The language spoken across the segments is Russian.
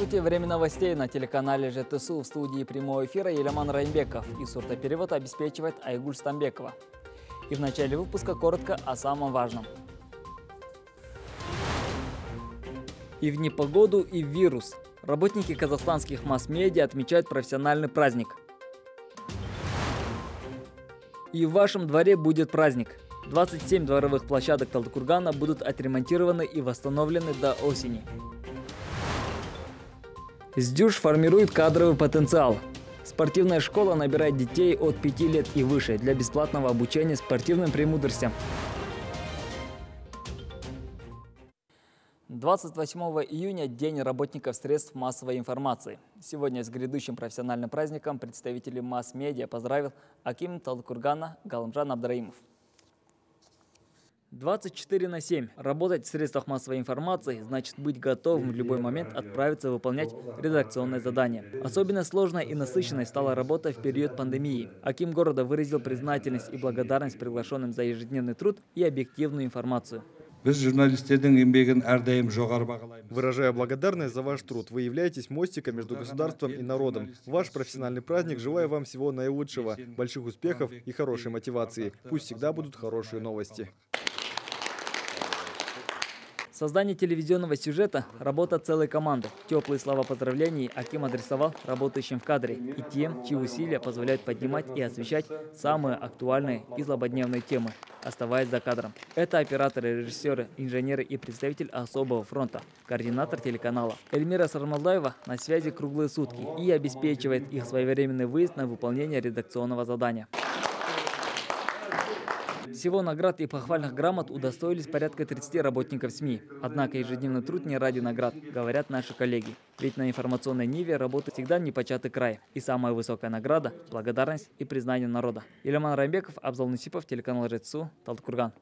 Здравствуйте, время новостей на телеканале ЖТСУ в студии прямого эфира Елеман Раймбеков и сурдоперевод обеспечивает Айгуль Стамбекова. И в начале выпуска коротко о самом важном. И в непогоду, и в вирус. Работники казахстанских масс-медиа отмечают профессиональный праздник. И в вашем дворе будет праздник. 27 дворовых площадок Талдыкургана будут отремонтированы и восстановлены до осени. СДЮШ формирует кадровый потенциал. Спортивная школа набирает детей от 5 лет и выше для бесплатного обучения спортивным премудростям. 28 июня – День работников средств массовой информации. Сегодня с грядущим профессиональным праздником представители масс-медиа поздравил Аким Талкургана Галымжан Абдраимов. 24 на 7. Работать в средствах массовой информации значит быть готовым в любой момент отправиться выполнять редакционное задание. Особенно сложной и насыщенной стала работа в период пандемии. Аким города выразил признательность и благодарность приглашенным за ежедневный труд и объективную информацию. Выражаю благодарность за ваш труд. Вы являетесь мостиком между государством и народом. Ваш профессиональный праздник желаю вам всего наилучшего, больших успехов и хорошей мотивации. Пусть всегда будут хорошие новости. Создание телевизионного сюжета – работа целой команды. Теплые слова поздравлений Аким адресовал работающим в кадре и тем, чьи усилия позволяют поднимать и освещать самые актуальные и злободневные темы, оставаясь за кадром. Это операторы, режиссеры, инженеры и представитель особого фронта, координатор телеканала. Эльмира Сармалдаева на связи круглые сутки и обеспечивает их своевременный выезд на выполнение редакционного задания. Всего наград и похвальных грамот удостоились порядка 30 работников СМИ. Однако ежедневный труд не ради наград, говорят наши коллеги. Ведь на информационной ниве работы всегда непочатый край. И самая высокая награда – благодарность и признание народа. Иляман Райбеков, Абзал Нусипов, телеканал РЕЦУ, Талткурган.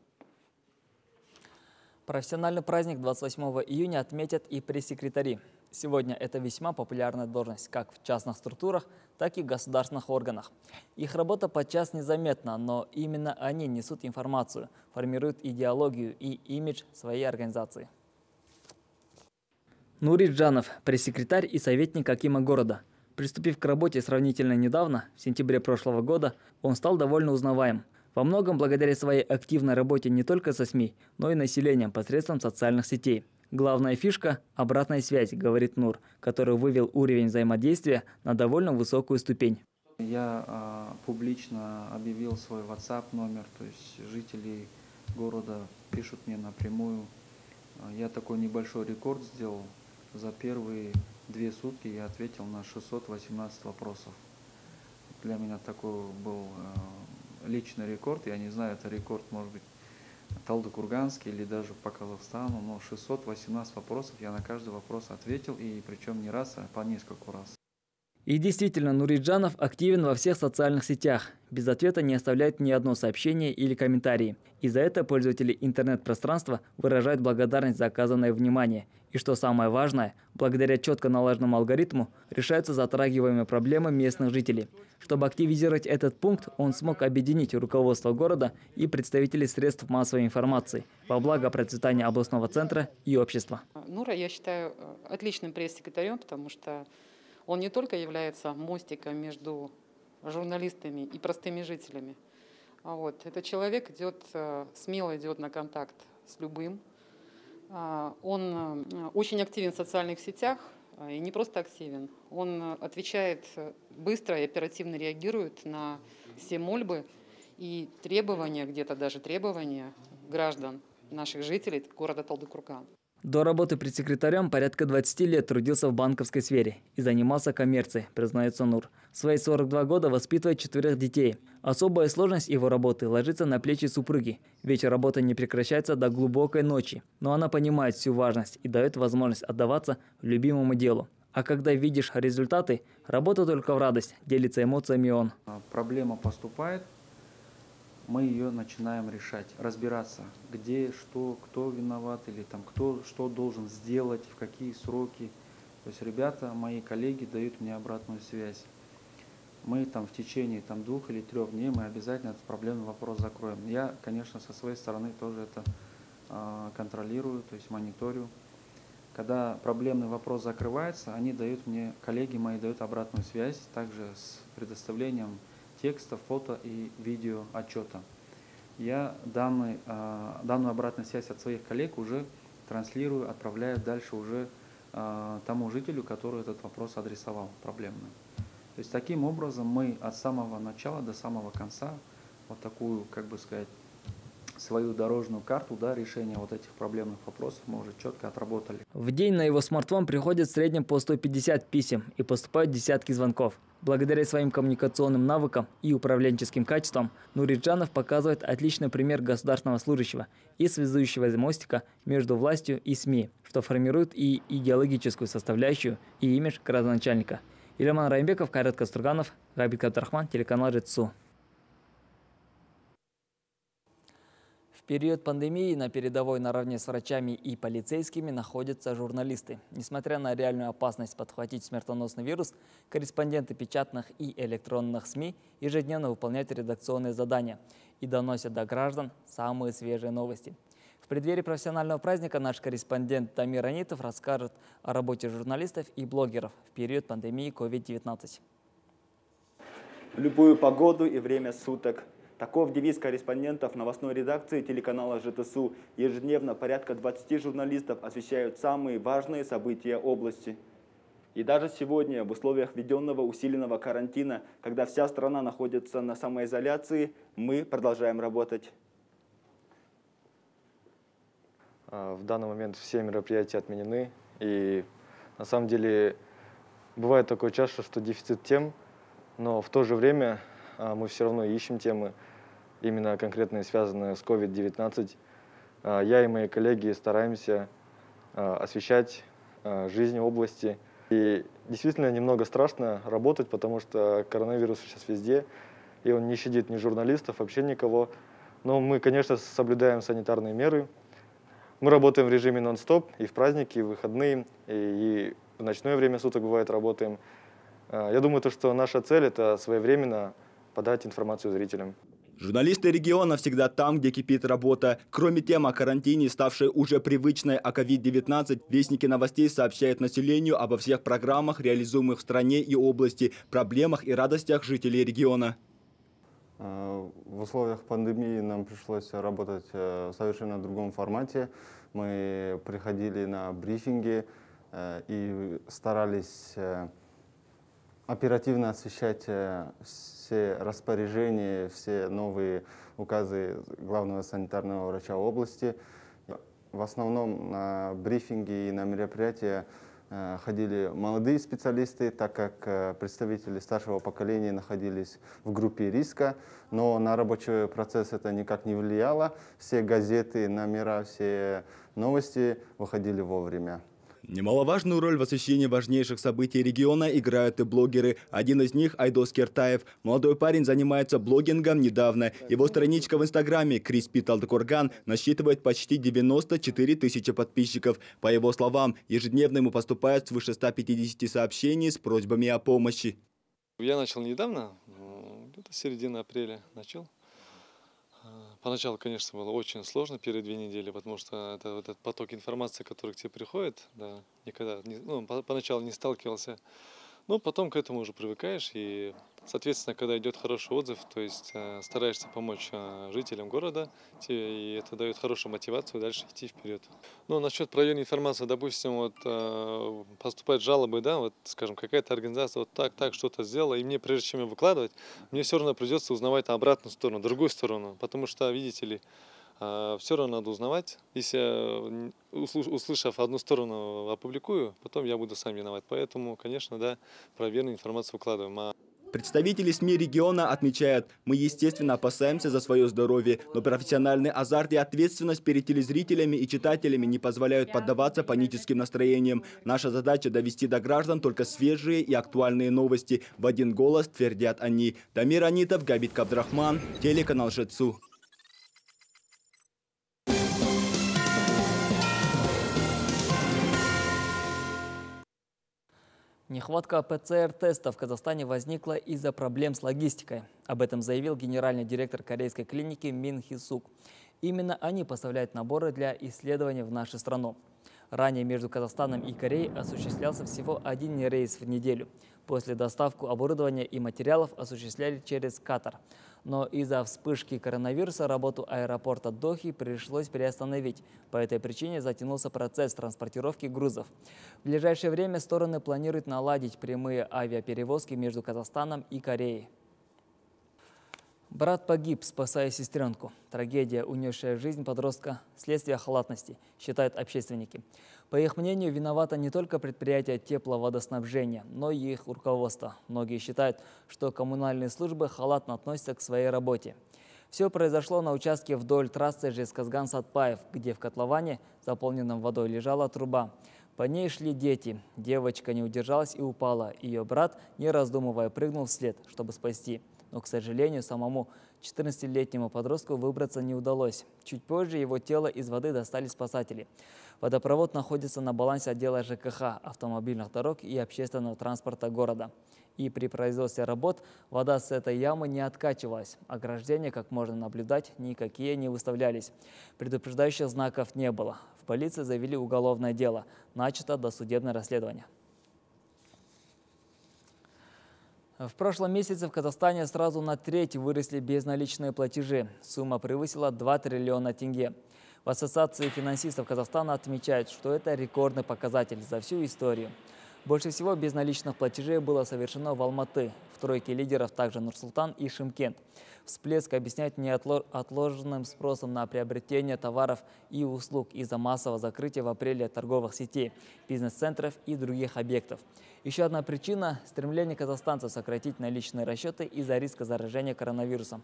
Профессиональный праздник 28 июня отметят и пресс-секретари. Сегодня это весьма популярная должность как в частных структурах, так и в государственных органах. Их работа подчас незаметна, но именно они несут информацию, формируют идеологию и имидж своей организации. Нурит Джанов, пресс-секретарь и советник Акима города. Приступив к работе сравнительно недавно, в сентябре прошлого года, он стал довольно узнаваем – во многом благодаря своей активной работе не только со СМИ, но и населением посредством социальных сетей. Главная фишка – обратная связь, говорит Нур, который вывел уровень взаимодействия на довольно высокую ступень. Я а, публично объявил свой WhatsApp номер, то есть жители города пишут мне напрямую. А, я такой небольшой рекорд сделал. За первые две сутки я ответил на 618 вопросов. Для меня такой был а, личный рекорд, я не знаю, это рекорд, может быть, Талдыкурганский или даже по Казахстану, но 618 вопросов, я на каждый вопрос ответил, и причем не раз, а по нескольку раз. И действительно, Нуриджанов активен во всех социальных сетях. Без ответа не оставляет ни одно сообщение или комментарий. И за это пользователи интернет-пространства выражают благодарность за оказанное внимание. И что самое важное, благодаря четко налаженному алгоритму решаются затрагиваемые проблемы местных жителей. Чтобы активизировать этот пункт, он смог объединить руководство города и представителей средств массовой информации во благо процветания областного центра и общества. Нура, я считаю, отличным пресс-секретарем, потому что он не только является мостиком между журналистами и простыми жителями. А вот. Этот человек идет, э, смело идет на контакт с любым. А, он э, очень активен в социальных сетях, э, и не просто активен, он отвечает быстро и оперативно реагирует на все мольбы и требования, где-то даже требования граждан, наших жителей города Талдыкурган. До работы пресс-секретарем порядка 20 лет трудился в банковской сфере и занимался коммерцией, признается Нур. В свои 42 года воспитывает четверых детей. Особая сложность его работы ложится на плечи супруги, ведь работа не прекращается до глубокой ночи. Но она понимает всю важность и дает возможность отдаваться любимому делу. А когда видишь результаты, работа только в радость, делится эмоциями он. Проблема поступает, мы ее начинаем решать, разбираться, где, что, кто виноват или там кто что должен сделать, в какие сроки. То есть ребята, мои коллеги дают мне обратную связь. Мы там в течение там, двух или трех дней мы обязательно этот проблемный вопрос закроем. Я, конечно, со своей стороны тоже это э, контролирую, то есть мониторю. Когда проблемный вопрос закрывается, они дают мне, коллеги мои дают обратную связь, также с предоставлением текста, фото и видео отчета. Я данный, а, данную обратную связь от своих коллег уже транслирую, отправляю дальше уже а, тому жителю, который этот вопрос адресовал проблемный. То есть таким образом мы от самого начала до самого конца вот такую, как бы сказать, свою дорожную карту да, решения вот этих проблемных вопросов мы уже четко отработали. В день на его смартфон приходит в среднем по 150 писем и поступают десятки звонков. Благодаря своим коммуникационным навыкам и управленческим качествам Нуриджанов показывает отличный пример государственного служащего и связующего мостика между властью и СМИ, что формирует и идеологическую составляющую, и имидж градоначальника. Ильман Раймбеков, Кайрат Кастрганов, Габит Кабдрахман, телеканал «Житсу». Период пандемии на передовой наравне с врачами и полицейскими находятся журналисты. Несмотря на реальную опасность подхватить смертоносный вирус, корреспонденты печатных и электронных СМИ ежедневно выполняют редакционные задания и доносят до граждан самые свежие новости. В преддверии профессионального праздника наш корреспондент Тамир Анитов расскажет о работе журналистов и блогеров в период пандемии COVID-19. В любую погоду и время суток Таков девиз корреспондентов новостной редакции телеканала ЖТСУ. Ежедневно порядка 20 журналистов освещают самые важные события области. И даже сегодня, в условиях введенного усиленного карантина, когда вся страна находится на самоизоляции, мы продолжаем работать. А, в данный момент все мероприятия отменены. И на самом деле бывает такое часто, что дефицит тем, но в то же время мы все равно ищем темы, именно конкретные, связанные с COVID-19. А, я и мои коллеги стараемся а, освещать а, жизнь области. И действительно немного страшно работать, потому что коронавирус сейчас везде, и он не щадит ни журналистов, вообще никого. Но мы, конечно, соблюдаем санитарные меры. Мы работаем в режиме нон-стоп и в праздники, и в выходные, и, и в ночное время суток бывает работаем. Я думаю, то, что наша цель – это своевременно подать информацию зрителям. Журналисты региона всегда там, где кипит работа. Кроме тем о карантине, ставшей уже привычной о COVID-19, вестники новостей сообщают населению обо всех программах, реализуемых в стране и области, проблемах и радостях жителей региона. Э, в условиях пандемии нам пришлось работать э, в совершенно другом формате. Мы приходили на брифинги э, и старались оперативно освещать все распоряжения, все новые указы главного санитарного врача области. В основном на брифинги и на мероприятия э, ходили молодые специалисты, так как э, представители старшего поколения находились в группе риска, но на рабочий процесс это никак не влияло. Все газеты, номера, все новости выходили вовремя. Немаловажную роль в освещении важнейших событий региона играют и блогеры. Один из них – Айдос Кертаев. Молодой парень занимается блогингом недавно. Его страничка в инстаграме Криспи Талдыкурган насчитывает почти 94 тысячи подписчиков. По его словам, ежедневно ему поступает свыше 150 сообщений с просьбами о помощи. Я начал недавно, где-то середина апреля начал. Поначалу, конечно, было очень сложно первые две недели, потому что это вот этот поток информации, который к тебе приходит, да, никогда, не, ну, поначалу не сталкивался. Но потом к этому уже привыкаешь, и, соответственно, когда идет хороший отзыв, то есть э, стараешься помочь э, жителям города, тебе, и это дает хорошую мотивацию дальше идти вперед. Ну, насчет проверки информации, допустим, вот э, поступают жалобы, да, вот, скажем, какая-то организация вот так, так что-то сделала, и мне, прежде чем ее выкладывать, мне все равно придется узнавать обратную сторону, другую сторону, потому что, видите ли, а, все равно надо узнавать. Если услышав одну сторону, опубликую, потом я буду сам виноват. Поэтому, конечно, да, проверенную информацию выкладываем. Представители СМИ региона отмечают, мы естественно опасаемся за свое здоровье, но профессиональный азарт и ответственность перед телезрителями и читателями не позволяют поддаваться паническим настроениям. Наша задача довести до граждан только свежие и актуальные новости. В один голос твердят они. Тамир Анитов, Габит Кабдрахман, телеканал Шецу. Нехватка ПЦР-тестов в Казахстане возникла из-за проблем с логистикой. Об этом заявил генеральный директор корейской клиники Мин Хисук. Именно они поставляют наборы для исследований в нашу страну. Ранее между Казахстаном и Кореей осуществлялся всего один рейс в неделю. После доставку оборудования и материалов осуществляли через Катар. Но из-за вспышки коронавируса работу аэропорта Дохи пришлось приостановить. По этой причине затянулся процесс транспортировки грузов. В ближайшее время стороны планируют наладить прямые авиаперевозки между Казахстаном и Кореей. Брат погиб, спасая сестренку. Трагедия, унесшая жизнь подростка, следствие халатности, считают общественники. По их мнению, виновато не только предприятие тепловодоснабжения, но и их руководство. Многие считают, что коммунальные службы халатно относятся к своей работе. Все произошло на участке вдоль трассы Жесказган-Сатпаев, где в котловане, заполненном водой, лежала труба. По ней шли дети. Девочка не удержалась и упала. Ее брат, не раздумывая, прыгнул вслед, чтобы спасти но, к сожалению, самому 14-летнему подростку выбраться не удалось. Чуть позже его тело из воды достали спасатели. Водопровод находится на балансе отдела ЖКХ, автомобильных дорог и общественного транспорта города. И при производстве работ вода с этой ямы не откачивалась. Ограждения, как можно наблюдать, никакие не выставлялись. Предупреждающих знаков не было. В полиции завели уголовное дело. Начато досудебное расследование. В прошлом месяце в Казахстане сразу на треть выросли безналичные платежи. Сумма превысила 2 триллиона тенге. В Ассоциации финансистов Казахстана отмечают, что это рекордный показатель за всю историю. Больше всего безналичных платежей было совершено в Алматы. В тройке лидеров также Нурсултан и Шимкент. Всплеск объясняет неотложенным спросом на приобретение товаров и услуг из-за массового закрытия в апреле торговых сетей, бизнес-центров и других объектов. Еще одна причина – стремление казахстанцев сократить наличные расчеты из-за риска заражения коронавирусом.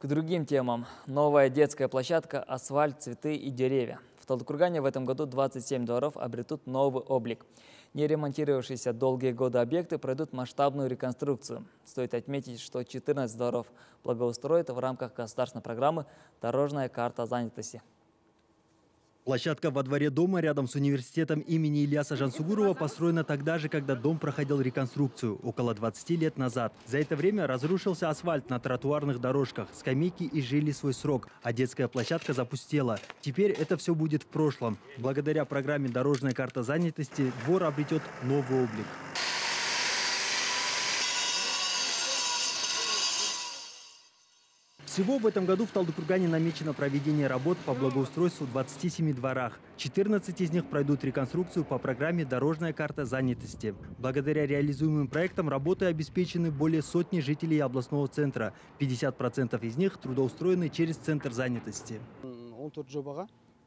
К другим темам. Новая детская площадка, асфальт, цветы и деревья. В Талдыкургане в этом году 27 дворов обретут новый облик. Не ремонтировавшиеся долгие годы объекты пройдут масштабную реконструкцию. Стоит отметить, что 14 дворов благоустроят в рамках государственной программы «Дорожная карта занятости». Площадка во дворе дома рядом с университетом имени Ильяса Жансугурова построена тогда же, когда дом проходил реконструкцию, около 20 лет назад. За это время разрушился асфальт на тротуарных дорожках, скамейки и жили свой срок, а детская площадка запустела. Теперь это все будет в прошлом. Благодаря программе «Дорожная карта занятости» двор обретет новый облик. Всего в этом году в Талдыкургане намечено проведение работ по благоустройству в 27 дворах. 14 из них пройдут реконструкцию по программе «Дорожная карта занятости». Благодаря реализуемым проектам работы обеспечены более сотни жителей областного центра. 50% из них трудоустроены через Центр занятости.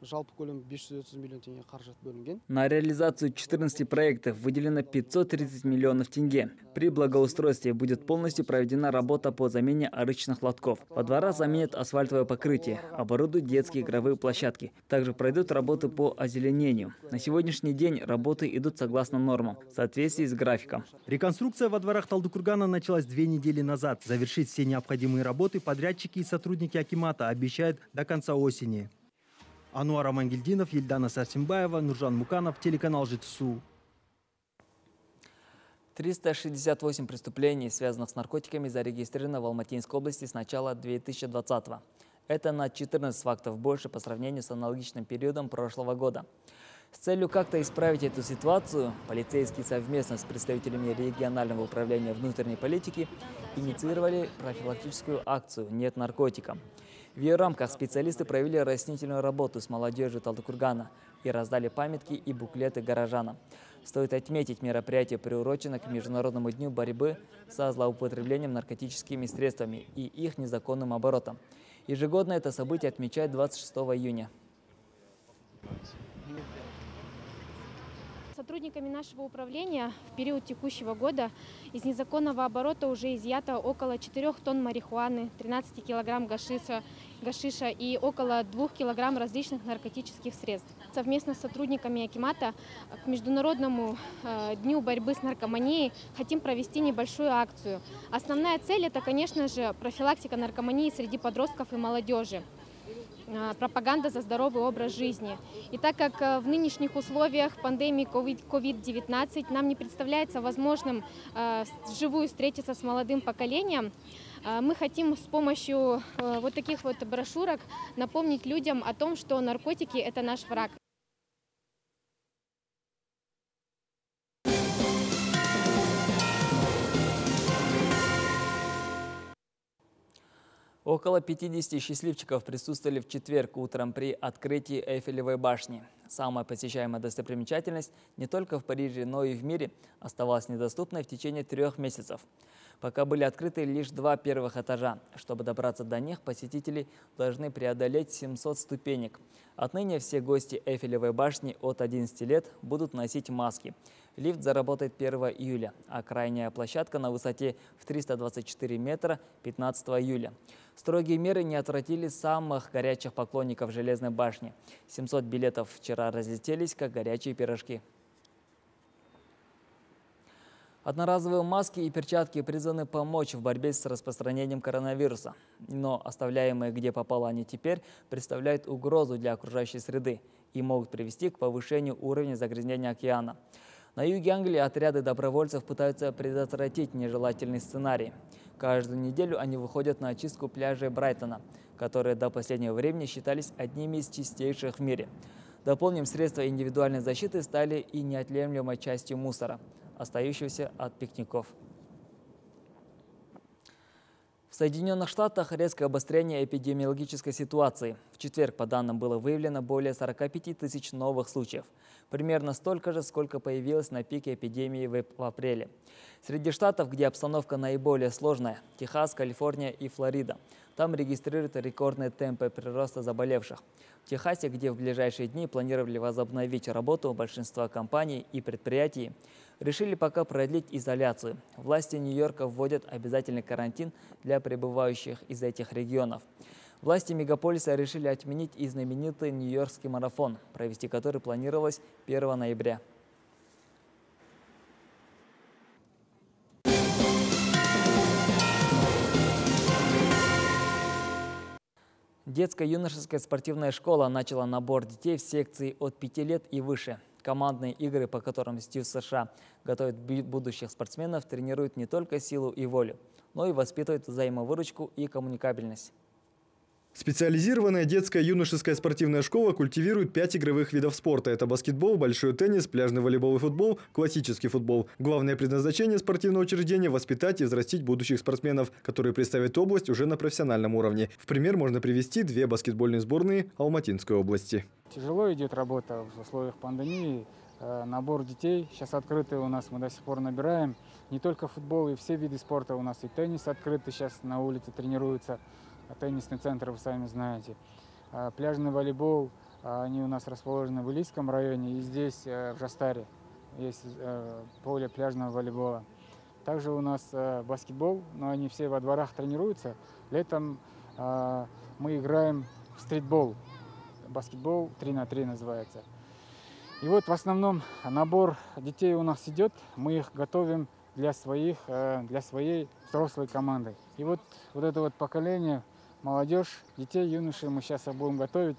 Жалпы көлемі 530 миллион тенге қаражат бөлінген. На реализацию 14 проектов выделено 530 миллионов тенге. При благоустройстве будет полностью проведена работа по замене арычных лотков. Во двора заменят асфальтовое покрытие оборудуют детские игровые площадки. Также пройдут работы по озеленению. На сегодняшний день работы идут согласно нормам в соответствии с графиком. Реконструкция во дворах талдыкургана началась две недели назад. Завершить все необходимые работы подрядчики и сотрудники акимата обещают до конца осени Ануар Амангельдинов, Ельдана Сарсимбаева, Нуржан Муканов, телеканал ЖИТСУ. 368 преступлений, связанных с наркотиками, зарегистрировано в Алматинской области с начала 2020 -го. Это на 14 фактов больше по сравнению с аналогичным периодом прошлого года. С целью как-то исправить эту ситуацию, полицейские совместно с представителями регионального управления внутренней политики инициировали профилактическую акцию «Нет наркотикам». В ее рамках специалисты провели растительную работу с молодежью Талдыкургана и раздали памятки и буклеты горожанам. Стоит отметить, мероприятие приурочено к Международному дню борьбы со злоупотреблением наркотическими средствами и их незаконным оборотом. Ежегодно это событие отмечают 26 июня. Сотрудниками нашего управления в период текущего года из незаконного оборота уже изъято около 4 тонн марихуаны, 13 килограмм гашиша, гашиша и около 2 килограмм различных наркотических средств. Совместно с сотрудниками Акимата к Международному э, дню борьбы с наркоманией хотим провести небольшую акцию. Основная цель – это, конечно же, профилактика наркомании среди подростков и молодежи. Э, пропаганда за здоровый образ жизни. И так как э, в нынешних условиях пандемии COVID-19 нам не представляется возможным э, живую встретиться с молодым поколением, Мы хотим с помощью вот таких вот брошюрок напомнить людям о том, что наркотики – это наш враг. Около 50 счастливчиков присутствовали в четверг утром при открытии Эйфелевой башни. Самая посещаемая достопримечательность не только в Париже, но и в мире оставалась недоступной в течение трех месяцев. Пока были открыты лишь два первых этажа. Чтобы добраться до них, посетители должны преодолеть 700 ступенек. Отныне все гости Эйфелевой башни от 11 лет будут носить маски. Лифт заработает 1 июля, а крайняя площадка на высоте в 324 метра 15 июля. Строгие меры не отвратили самых горячих поклонников Железной башни. 700 билетов вчера разлетелись, как горячие пирожки. Одноразовые маски и перчатки призваны помочь в борьбе с распространением коронавируса. Но оставляемые где попало они теперь представляют угрозу для окружающей среды и могут привести к повышению уровня загрязнения океана. На юге Англии отряды добровольцев пытаются предотвратить нежелательный сценарий. Каждую неделю они выходят на очистку пляжей Брайтона, которые до последнего времени считались одними из чистейших в мире. Дополним, средства индивидуальной защиты стали и неотъемлемой частью мусора, остающегося от пикников. В Соединенных Штатах резкое обострение эпидемиологической ситуации. В четверг, по данным, было выявлено более 45 тысяч новых случаев. Примерно столько же, сколько появилось на пике эпидемии в апреле. Среди штатов, где обстановка наиболее сложная – Техас, Калифорния и Флорида. Там регистрируют рекордные темпы прироста заболевших. В Техасе, где в ближайшие дни планировали возобновить работу большинства компаний и предприятий, решили пока продлить изоляцию. Власти Нью-Йорка вводят обязательный карантин для прибывающих из этих регионов. Власти мегаполиса решили отменить и знаменитый Нью-Йоркский марафон, провести который планировалось 1 ноября. Детская юношеская спортивная школа начала набор детей в секции от 5 лет и выше. Командные игры, по которым Стив США готовит будущих спортсменов, тренируют не только силу и волю, но и воспитывают взаимовыручку и коммуникабельность. Специализированная детская юношеская спортивная школа культивирует пять игровых видов спорта. Это баскетбол, большой теннис, пляжный волейбол и футбол, классический футбол. Главное предназначение спортивного учреждения – воспитать и взрастить будущих спортсменов, которые представят область уже на профессиональном уровне. В пример можно привести две баскетбольные сборные Алматинской области. Тяжело идет работа в условиях пандемии. Э, набор детей сейчас открытый у нас, мы до сих пор набираем. Не только футбол, и все виды спорта у нас. И теннис открытый сейчас на улице тренируется. А теннисный центр, вы сами знаете. А пляжный волейбол, а, они у нас расположены в Илийском районе и здесь, э, в Жастаре, есть э, поле пляжного волейбола. Также у нас э, баскетбол, но они все во дворах тренируются. Летом мы играем в стритбол. Баскетбол 3 на 3 называется. И вот в основном набор детей у нас идет. Мы их готовим для, своих, для своей взрослой команды. И вот, вот это вот поколение молодежь, детей, юношей мы сейчас будем готовить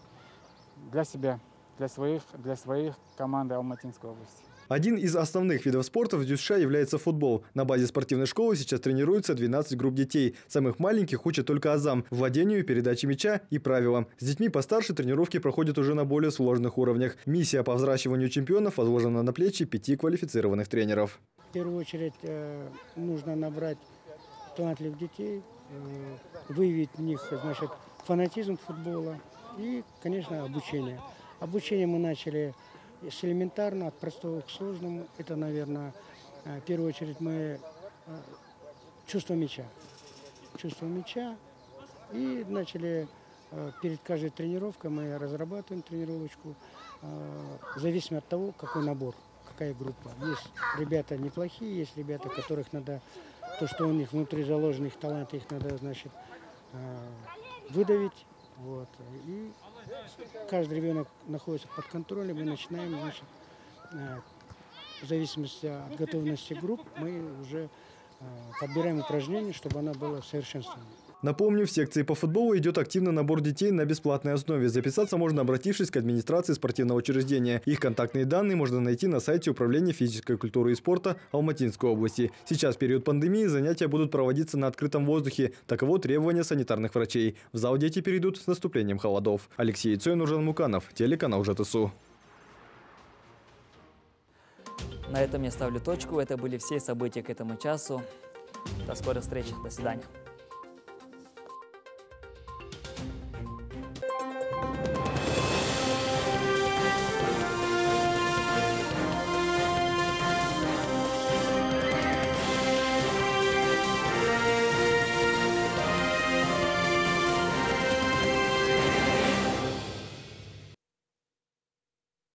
для себя, для своих, для своих команды Алматинской области. Один из основных видов спорта в ДЮСШ является футбол. На базе спортивной школы сейчас тренируются 12 групп детей. Самых маленьких учат только азам, владению, передаче мяча и правилам. С детьми постарше тренировки проходят уже на более сложных уровнях. Миссия по взращиванию чемпионов возложена на плечи пяти квалифицированных тренеров. В первую очередь э, нужно набрать талантливых детей, Э, выявить в них значит, фанатизм футбола и, конечно, обучение. Обучение мы начали с элементарно, от простого к сложному. Это, наверное, э, в первую очередь мы э, чувство мяча. Чувство мяча. И начали перед каждой тренировкой мы разрабатываем тренировочку в зависимости от того, какой набор, какая группа. Есть ребята неплохие, есть ребята, которых надо то, что у них внутри заложены их таланты, их надо, значит, э, выдавить. Вот. И каждый ребенок находится под контролем, мы начинаем, значит, э, в зависимости от готовности групп, мы уже э, подбираем упражнения, чтобы она была совершенствована. Напомню, в секции по футболу идет активный набор детей на бесплатной основе. Записаться можно, обратившись к администрации спортивного учреждения. Их контактные данные можно найти на сайте Управления физической культуры и спорта Алматинской области. Сейчас, в период пандемии, занятия будут проводиться на открытом воздухе. Таково требование санитарных врачей. В зал дети перейдут с наступлением холодов. Алексей Цой, Нуржан Муканов, телеканал ЖТСУ. На этом я ставлю точку. Это были все события к этому часу. До скорых встреч. До свидания.